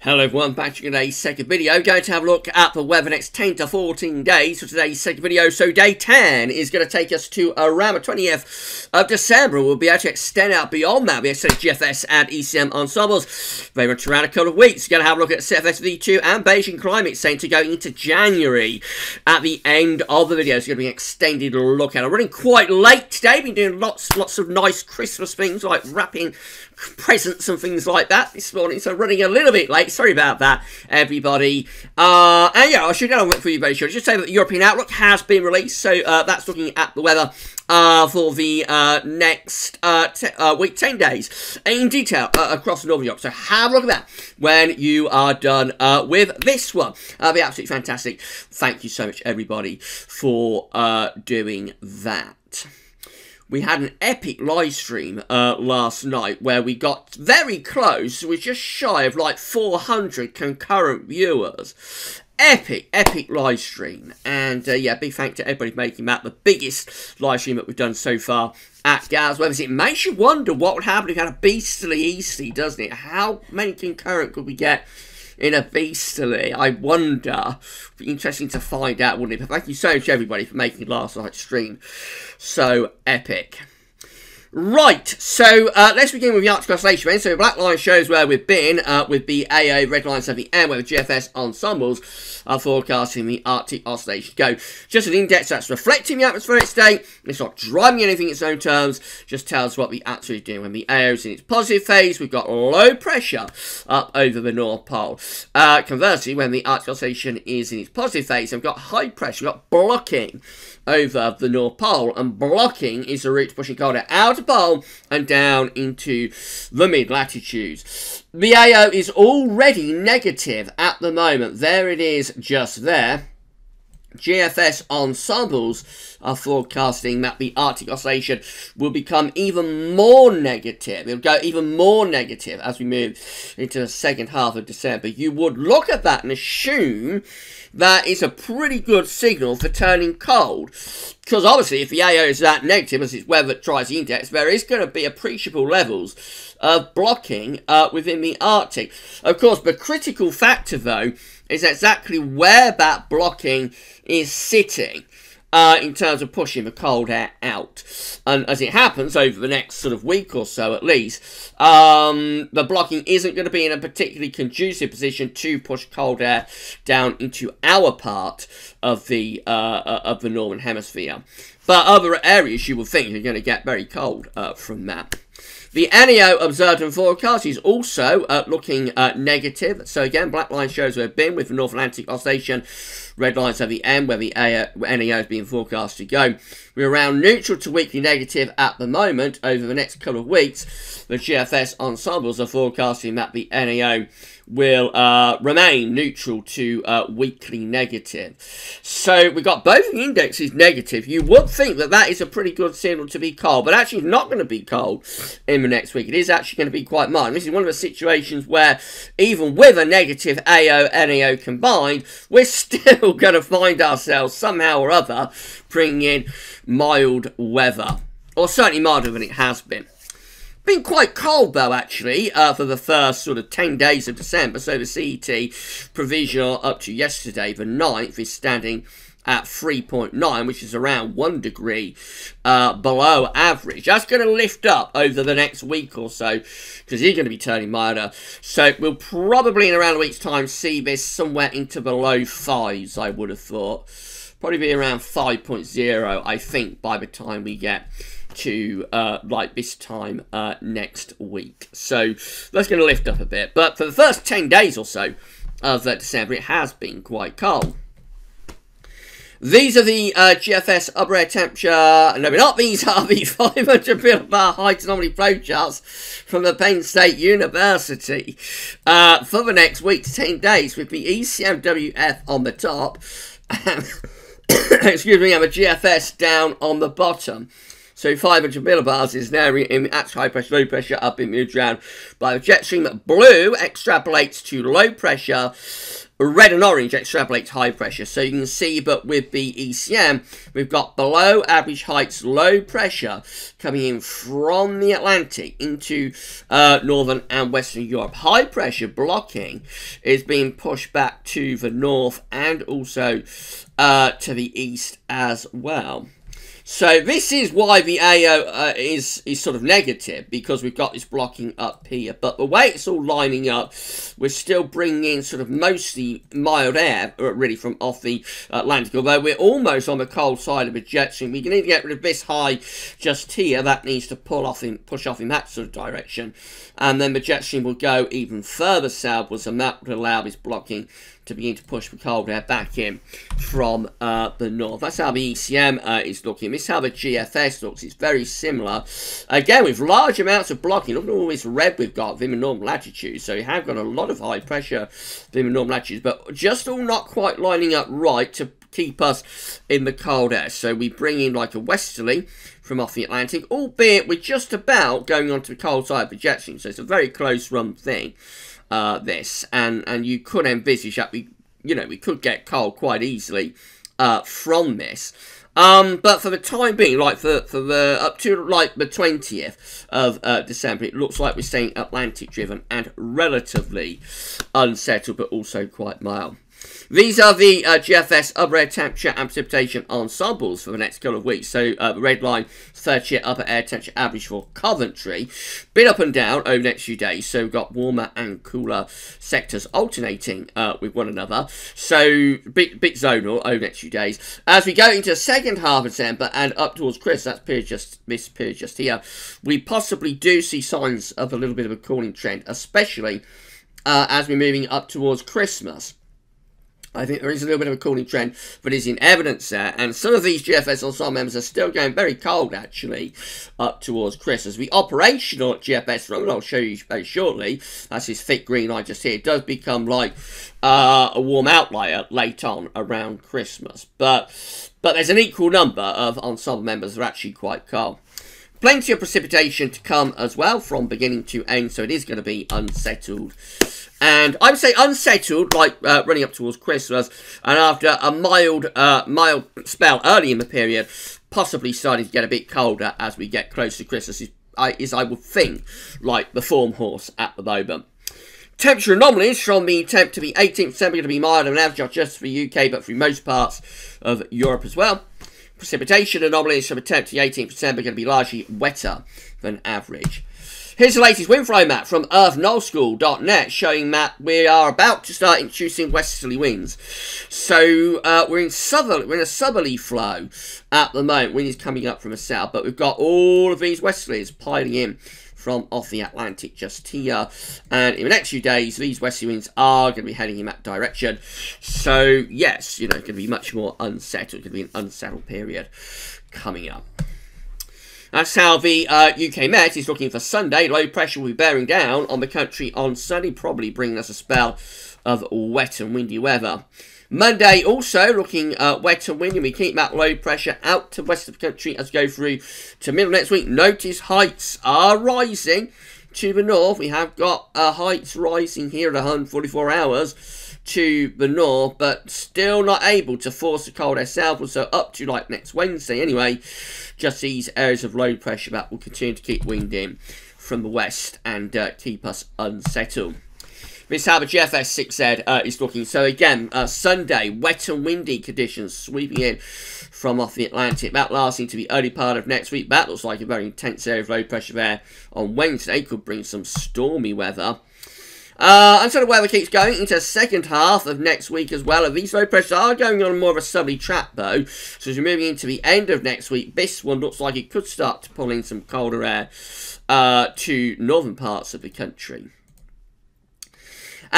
Hello everyone, back to today's second video. Going to have a look at the weather next 10 to 14 days for today's second video. So day 10 is going to take us to around the 20th of December. We'll be able to extend out beyond that. We'll be GFS and ECM ensembles very much around a couple of weeks. Going to have a look at CFS V2 and Beijing Climate Center going to go into January. At the end of the video, it's going to be an extended look at. I'm running quite late today. Been doing lots, lots of nice Christmas things like wrapping presents and things like that this morning, so running a little bit late. Sorry about that, everybody. Uh, and yeah, I should get on for you very short. Just say that the European Outlook has been released, so uh, that's looking at the weather uh, for the uh, next uh, uh, week, 10 days, in detail uh, across Northern Europe. So have a look at that when you are done uh, with this one. That'll be absolutely fantastic. Thank you so much, everybody, for uh, doing that we had an epic live stream uh, last night where we got very close. We're just shy of like 400 concurrent viewers. Epic, epic live stream. And uh, yeah, big thank to everybody making that the biggest live stream that we've done so far at Gavs Weathers. It makes you wonder what would happen if we had a beastly Easty, doesn't it? How many concurrent could we get in a beastly. I wonder. Be interesting to find out, wouldn't it? But thank you so much, everybody, for making last night's stream so epic. Right, so uh, let's begin with the Arctic Oscillation then. So the black line shows where we've been uh, with the AO, red line 70 and where the GFS ensembles are forecasting the Arctic Oscillation to go. Just an index that's reflecting the atmospheric state. It's not driving anything in its own terms, just tells what the atmosphere is doing. When the AO is in its positive phase, we've got low pressure up over the North Pole. Uh, conversely, when the Arctic Oscillation is in its positive phase, we've got high pressure, we've got blocking over the North Pole, and blocking is the route pushing cold air out of pole and down into the mid latitudes. The AO is already negative at the moment. There it is, just there. GFS ensembles are forecasting that the Arctic Oscillation will become even more negative. It'll go even more negative as we move into the second half of December. You would look at that and assume that is a pretty good signal for turning cold. Because obviously, if the AO is that negative as its weather tries the index, there is going to be appreciable levels of blocking uh, within the Arctic. Of course, the critical factor, though, is exactly where that blocking is sitting uh, in terms of pushing the cold air out. And as it happens, over the next sort of week or so at least, um, the blocking isn't going to be in a particularly conducive position to push cold air down into our part of the uh, uh of the northern hemisphere. But other areas you will think are going to get very cold uh, from that. The NAO observed and forecast is also uh, looking uh, negative. So again, black line shows we've been with the North Atlantic Oscillation. Red lines at the end where the NAO is being forecast to go. We're around neutral to weakly negative at the moment. Over the next couple of weeks, the GFS ensembles are forecasting that the NAO will uh, remain neutral to uh, weakly negative. So we've got both the indexes negative. You would think that that is a pretty good signal to be cold, but actually it's not going to be cold in the next week. It is actually going to be quite mild. This is one of the situations where even with a negative AO, NAO combined, we're still going to find ourselves somehow or other bringing in mild weather. Or certainly milder than it has been. Been quite cold though, actually, uh, for the first sort of 10 days of December. So the CET provisional up to yesterday, the 9th, is standing at 3.9, which is around 1 degree uh, below average. That's going to lift up over the next week or so because he's going to be turning milder. So we'll probably in around a week's time see this somewhere into the low fives, I would have thought. Probably be around 5.0, I think, by the time we get to uh, like this time uh, next week. So that's going to lift up a bit. But for the first 10 days or so of uh, December, it has been quite cold. These are the uh, GFS upper air temperature, no, not these are the 500 millibar height anomaly flowcharts from the Penn State University uh, for the next week to 10 days with the ECMWF on the top, excuse me, and the GFS down on the bottom. So 500 millibars is now in actual high pressure, low pressure up in mid round by the jet stream. Blue extrapolates to low pressure red and orange extrapolates high pressure. So you can see, but with the ECM, we've got below average heights low pressure coming in from the Atlantic into uh, northern and western Europe. High pressure blocking is being pushed back to the north and also uh, to the east as well. So this is why the AO uh, is, is sort of negative, because we've got this blocking up here. But the way it's all lining up, we're still bringing in sort of mostly mild air, uh, really, from off the Atlantic. Although we're almost on the cold side of the jet stream. We need to get rid of this high just here. That needs to pull off in, push off in that sort of direction. And then the jet stream will go even further southwards, and that would allow this blocking to begin to push the cold air back in from uh, the north. That's how the ECM uh, is looking. This is how the GFS looks. It's very similar. Again, with large amounts of blocking. Look at all this red we've got within the normal latitudes. So we have got a lot of high pressure within the normal latitudes, but just all not quite lining up right to keep us in the cold air. So we bring in like a westerly from off the Atlantic, albeit we're just about going onto the cold side of the jet stream. So it's a very close run thing uh, this, and and you could envisage that we, you know, we could get cold quite easily uh, from this. Um, but for the time being, like for, for the up to like the 20th of uh, December, it looks like we're staying Atlantic driven and relatively unsettled, but also quite mild. These are the uh, GFS upper air temperature and precipitation ensembles for the next couple of weeks. So uh, red line, 30 upper air temperature average for Coventry. Bit up and down over the next few days. So we've got warmer and cooler sectors alternating uh, with one another. So bit, bit zonal over the next few days. As we go into the second half of December and up towards Chris, that's period just this period just here, we possibly do see signs of a little bit of a cooling trend, especially uh, as we're moving up towards Christmas. I think there is a little bit of a cooling trend, but is in evidence there. And some of these GFS ensemble members are still going very cold, actually, up towards Christmas. The operational GFS run, I'll show you very shortly, that's this thick green line just here, does become like uh, a warm outlier late on around Christmas. But, but there's an equal number of ensemble members that are actually quite cold. Plenty of precipitation to come as well from beginning to end, so it is going to be unsettled and I would say unsettled, like uh, running up towards Christmas, and after a mild, uh, mild spell early in the period, possibly starting to get a bit colder as we get close to Christmas, is I, is, I would think, like the form horse at the moment. Temperature anomalies from the temp to the 18th December going to be milder than average, not just for the UK, but for most parts of Europe as well. Precipitation anomalies from the temp to the 18th December going to be largely wetter than average. Here's the latest wind flow map from EarthNullSchool.net showing that we are about to start introducing westerly winds. So uh, we're in southerly, we're in a southerly flow at the moment. Wind is coming up from the south, but we've got all of these westerlies piling in from off the Atlantic just here. And in the next few days, these westerly winds are going to be heading in that direction. So, yes, you know, going to be much more unsettled. It's going to be an unsettled period coming up. That's how the uh, UK Met is looking for Sunday. Low pressure will be bearing down on the country on Sunday, probably bringing us a spell of wet and windy weather. Monday also looking uh, wet and windy. We keep that low pressure out to west of the country as we go through to middle next week. Notice heights are rising to the north. We have got uh, heights rising here at 144 hours to the north, but still not able to force the cold air southward. So up to like next Wednesday anyway, just these areas of low pressure that will continue to keep wind in from the west and uh, keep us unsettled. This how the GFS 6Z uh, is looking. So again, uh, Sunday, wet and windy conditions sweeping in from off the Atlantic. That lasting to the early part of next week. That looks like a very intense area of low pressure there on Wednesday. Could bring some stormy weather. Uh, and so the weather keeps going into the second half of next week as well. And these low pressures are going on more of a southerly track though. So as we're moving into the end of next week, this one looks like it could start to pull in some colder air uh, to northern parts of the country.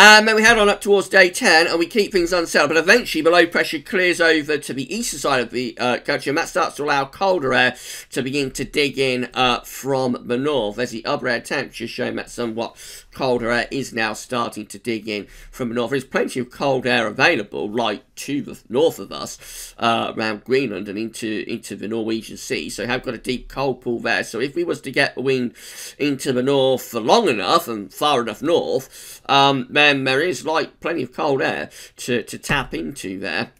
And then we head on up towards day 10 and we keep things unsettled. But eventually below pressure clears over to the eastern side of the uh, country and that starts to allow colder air to begin to dig in uh, from the north. As the upper air temperature showing that somewhat colder air is now starting to dig in from the north. There's plenty of cold air available, like to the north of us, uh, around Greenland and into into the Norwegian Sea. So have got a deep cold pool there. So if we was to get the wind into the north for long enough and far enough north, um, then then there is like plenty of cold air to, to tap into there.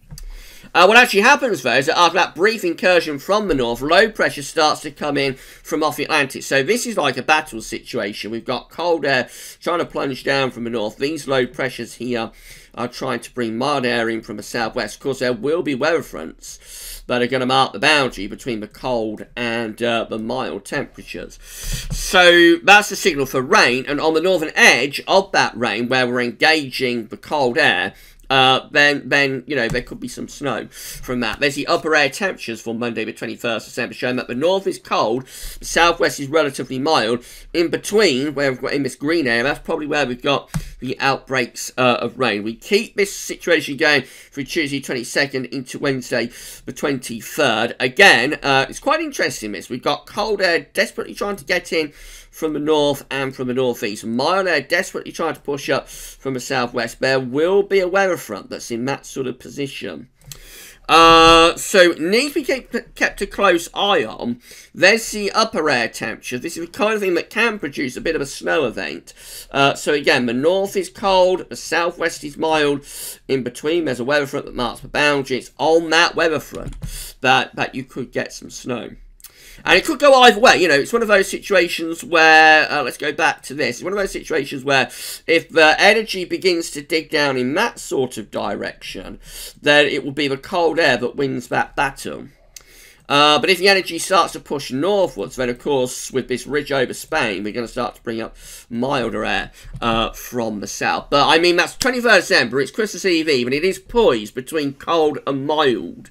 Uh, what actually happens though is that after that brief incursion from the north, low pressure starts to come in from off the Atlantic. So this is like a battle situation. We've got cold air trying to plunge down from the north. These low pressures here are trying to bring mild air in from the southwest. Of course, there will be weather fronts that are going to mark the boundary between the cold and uh, the mild temperatures. So that's the signal for rain. And on the northern edge of that rain, where we're engaging the cold air, uh, then, then you know, there could be some snow from that. There's the upper air temperatures for Monday the 21st of December, showing that the north is cold, the southwest is relatively mild. In between, where we've got in this green area, that's probably where we've got the outbreaks uh, of rain. We keep this situation going through Tuesday 22nd into Wednesday the 23rd. Again, uh, it's quite interesting, this. We've got cold air desperately trying to get in from the north and from the northeast. Mild air desperately trying to push up from the southwest. There will be a weather front that's in that sort of position. Uh, so needs to be kept, kept a close eye on. There's the upper air temperature. This is the kind of thing that can produce a bit of a snow event. Uh, so again, the north is cold, the southwest is mild. In between, there's a weather front that marks the boundary. It's on that weather front that, that you could get some snow. And it could go either way. You know, it's one of those situations where, uh, let's go back to this. It's one of those situations where if the energy begins to dig down in that sort of direction, then it will be the cold air that wins that battle. Uh, but if the energy starts to push northwards, then of course, with this ridge over Spain, we're going to start to bring up milder air uh, from the south. But I mean, that's 23rd December, it's Christmas Eve and it is poised between cold and mild.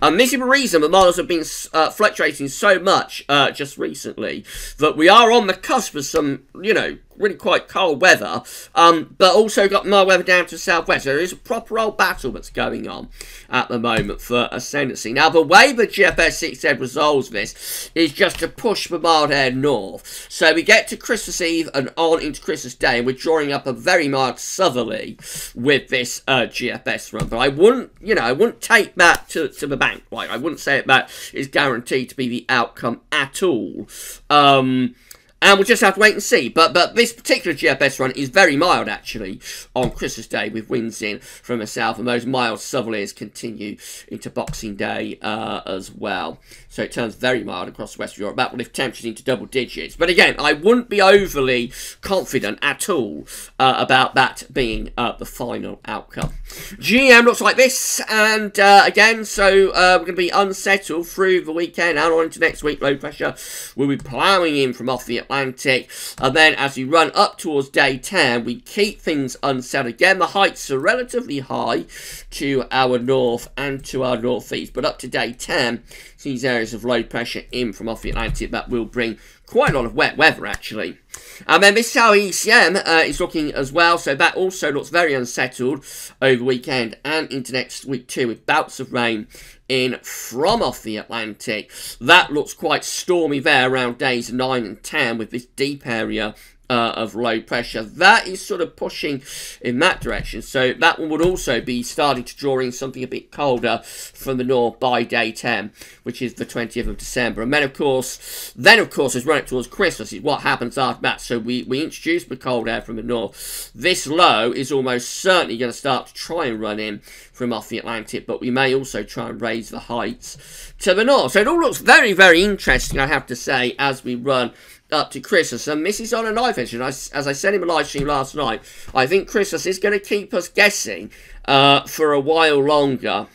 And this is the reason the models have been uh, fluctuating so much uh, just recently, that we are on the cusp of some, you know, really quite cold weather, um, but also got mild weather down to the southwest. So there is a proper old battle that's going on at the moment for ascendancy. Now, the way the GFS 6Z resolves this is just to push the mild air north. So we get to Christmas Eve and on into Christmas Day, and we're drawing up a very mild southerly with this uh, GFS run. But I wouldn't, you know, I wouldn't take that to, to the bank. Like, I wouldn't say that is guaranteed to be the outcome at all. Um, and we'll just have to wait and see. But but this particular GFS run is very mild, actually, on Christmas Day, with winds in from the south, and those mild southerlies continue into Boxing Day uh, as well. So it turns very mild across West Europe. That will lift temperatures into double digits. But again, I wouldn't be overly confident at all uh, about that being uh, the final outcome. GEM looks like this, and uh, again, so uh, we're going to be unsettled through the weekend and on into next week. Low pressure will be ploughing in from off the Atlantic. And then as we run up towards day 10, we keep things unsettled. Again, the heights are relatively high to our north and to our northeast. But up to day 10, these areas of low pressure in from off the Atlantic that will bring quite a lot of wet weather actually. And then this how ECM uh, is looking as well, so that also looks very unsettled over weekend and into next week too, with bouts of rain in from off the Atlantic. That looks quite stormy there around days 9 and 10 with this deep area uh, of low pressure. That is sort of pushing in that direction. So that one would also be starting to draw in something a bit colder from the north by day 10, which is the 20th of December. And then, of course, then, of course, as we run it towards Christmas, is what happens after that. So we, we introduce the cold air from the north. This low is almost certainly going to start to try and run in from off the Atlantic, but we may also try and raise the heights to the north. So it all looks very, very interesting, I have to say, as we run up to Christmas. And is on a knife edge. And I, as I said in my live stream last night, I think Christmas is going to keep us guessing uh, for a while longer.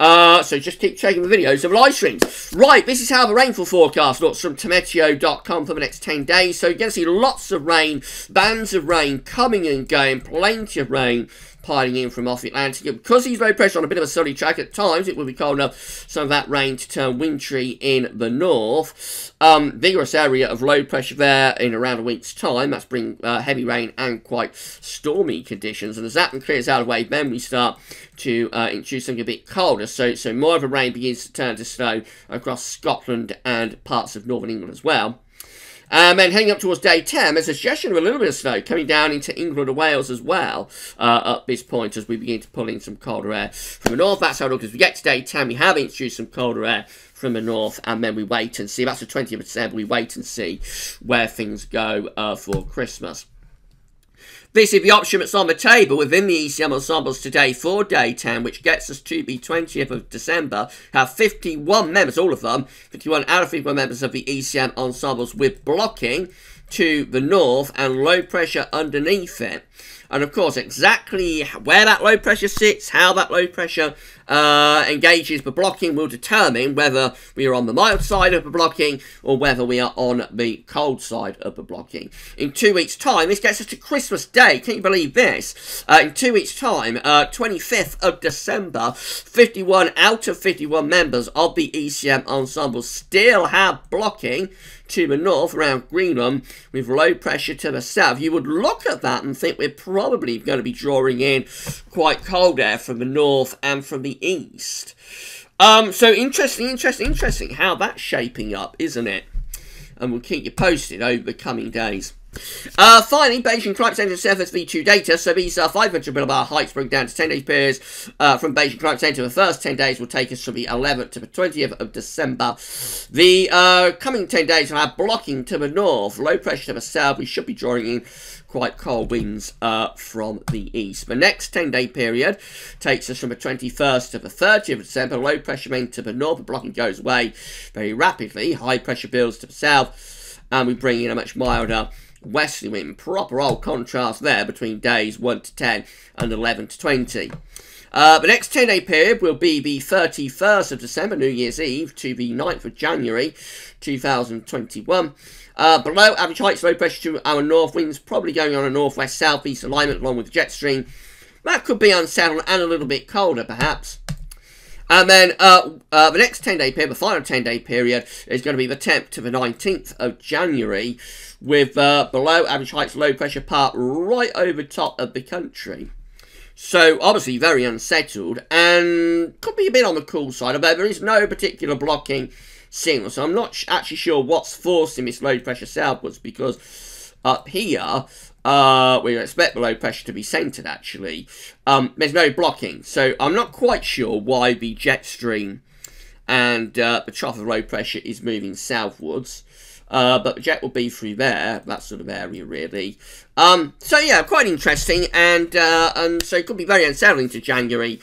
Uh, so just keep checking the videos of live streams. Right, this is how the rainfall forecast looks from Tameteo.com for the next 10 days. So you're going to see lots of rain, bands of rain coming and going, plenty of rain piling in from off the Atlantic. Because he's low pressure on a bit of a sunny track at times, it will be cold enough, some of that rain to turn wintry in the north. Um, vigorous area of low pressure there in around a week's time. That's bring uh, heavy rain and quite stormy conditions. And as that clears out of the way, then we start to uh, introduce something a bit colder. So, so more of a rain begins to turn to snow across Scotland and parts of northern England as well. Um, and heading up towards day 10, there's a suggestion of a little bit of snow coming down into England and Wales as well uh, at this point as we begin to pull in some colder air from the north. That's how it looks. As we get to day 10, we have introduced some colder air from the north, and then we wait and see. That's the 20th of December. We wait and see where things go uh, for Christmas. This is the option that's on the table within the ECM ensembles today for day 10, which gets us to the 20th of December. Have 51 members, all of them, 51 out of 51 members of the ECM ensembles with blocking to the north and low pressure underneath it. And of course, exactly where that low pressure sits, how that low pressure uh, engages the blocking will determine whether we are on the mild side of the blocking or whether we are on the cold side of the blocking. In two weeks' time, this gets us to Christmas Day. Can you believe this? Uh, in two weeks' time, uh, 25th of December, 51 out of 51 members of the ECM ensemble still have blocking to the north around Greenland with low pressure to the south. You would look at that and think we're probably going to be drawing in quite cold air from the north and from the east. Um, so interesting, interesting, interesting how that's shaping up, isn't it? And we'll keep you posted over the coming days. Uh, finally, Beijing Climate Center Surface V2 data. So these are 500 millibar heights broken down to 10 days periods uh, from Beijing Climate Center. The first 10 days will take us from the 11th to the 20th of December. The uh, coming 10 days will have blocking to the north, low pressure to the south. We should be drawing in quite cold winds uh, from the east. The next 10-day period takes us from the 21st to the 30th of December. Low pressure main to the north, the blocking goes away very rapidly. High pressure builds to the south, and we bring in a much milder westerly wind. Proper old contrast there between days 1 to 10 and 11 to 20. Uh, the next 10 day period will be the 31st of December, New Year's Eve, to the 9th of January 2021. Uh, below average heights, low pressure to our north winds, probably going on a northwest southeast alignment along with the jet stream. That could be unsettled and a little bit colder, perhaps. And then uh, uh, the next 10 day period, the final 10 day period, is going to be the 10th to the 19th of January with uh, below average heights low pressure part right over top of the country. So obviously very unsettled and could be a bit on the cool side, although there is no particular blocking signal. So I'm not actually sure what's forcing this low pressure southwards because up here uh, we expect the low pressure to be centered actually. Um, there's no blocking, so I'm not quite sure why the jet stream and uh, the trough of low pressure is moving southwards. Uh, but jet will be through there, that sort of area, really. Um, so yeah, quite interesting, and uh, and so it could be very unsettling to January.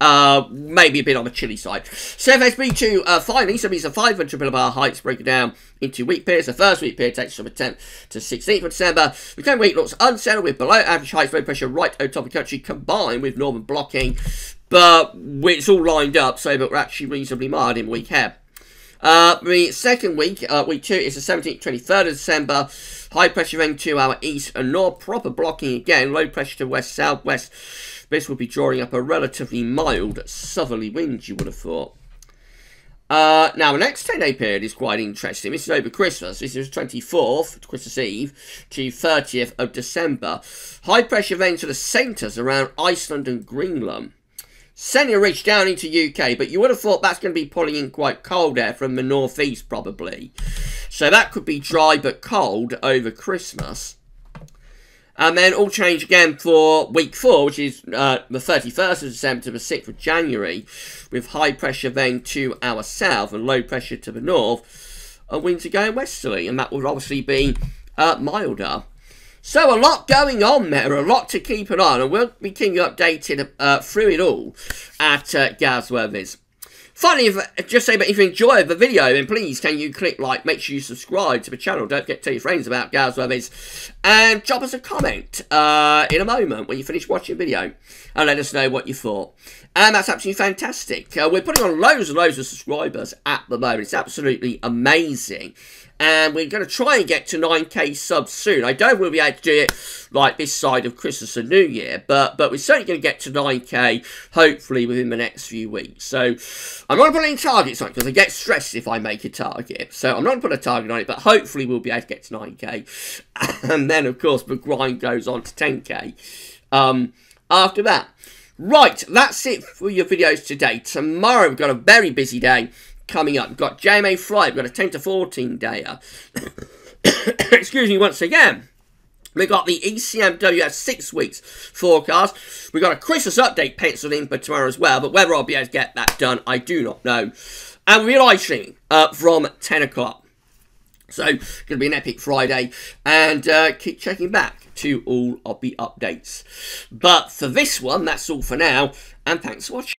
Uh, maybe a bit on the chilly side. CFSv2, uh, finally, so these are 500 millibar heights broken down into week periods. The first week period takes from the 10th to 16th of December. The 10 week looks unsettled with below average heights, low pressure right over top of the country combined with northern blocking. But it's all lined up so that we're actually reasonably mild in week here. Uh, the second week, uh, week two, is the 17th, 23rd of December. High pressure then to our east and north. Proper blocking again. Low pressure to west, southwest. This will be drawing up a relatively mild southerly wind, you would have thought. Uh, now, the next 10-day period is quite interesting. This is over Christmas. This is 24th, Christmas Eve, to 30th of December. High pressure then to the centres around Iceland and Greenland. Sending a ridge down into UK, but you would have thought that's going to be pulling in quite cold air from the northeast, probably. So that could be dry but cold over Christmas. And then all change again for week four, which is uh, the 31st of December to the 6th of January, with high pressure then to our south and low pressure to the north. And winds are going westerly, and that will obviously be uh, milder. So a lot going on there, a lot to keep an eye on, and we'll be keeping you updated uh, through it all at uh, Gavsweathers. Finally, if, just say that if you enjoyed the video, then please can you click like, make sure you subscribe to the channel, don't forget to tell your friends about Gavsweathers, and drop us a comment uh, in a moment when you finish watching the video, and let us know what you thought. And that's absolutely fantastic. Uh, we're putting on loads and loads of subscribers at the moment. It's absolutely amazing and we're going to try and get to 9k subs soon. I don't know we'll be able to do it like this side of Christmas and New Year, but but we're certainly going to get to 9k hopefully within the next few weeks. So I'm not putting targets on it because I get stressed if I make a target. So I'm not going to put a target on it, but hopefully we'll be able to get to 9k, and then of course the grind goes on to 10k. Um, after that. Right, that's it for your videos today. Tomorrow we've got a very busy day coming up. We've got JMA Friday. We've got a 10 to 14 day. Excuse me once again. We've got the ECMWF six weeks forecast. We've got a Christmas update penciled in for tomorrow as well, but whether I'll be able to get that done, I do not know. And we're live streaming uh, from 10 o'clock. So, going to be an epic Friday, and uh, keep checking back to all of the updates. But for this one, that's all for now, and thanks for watching.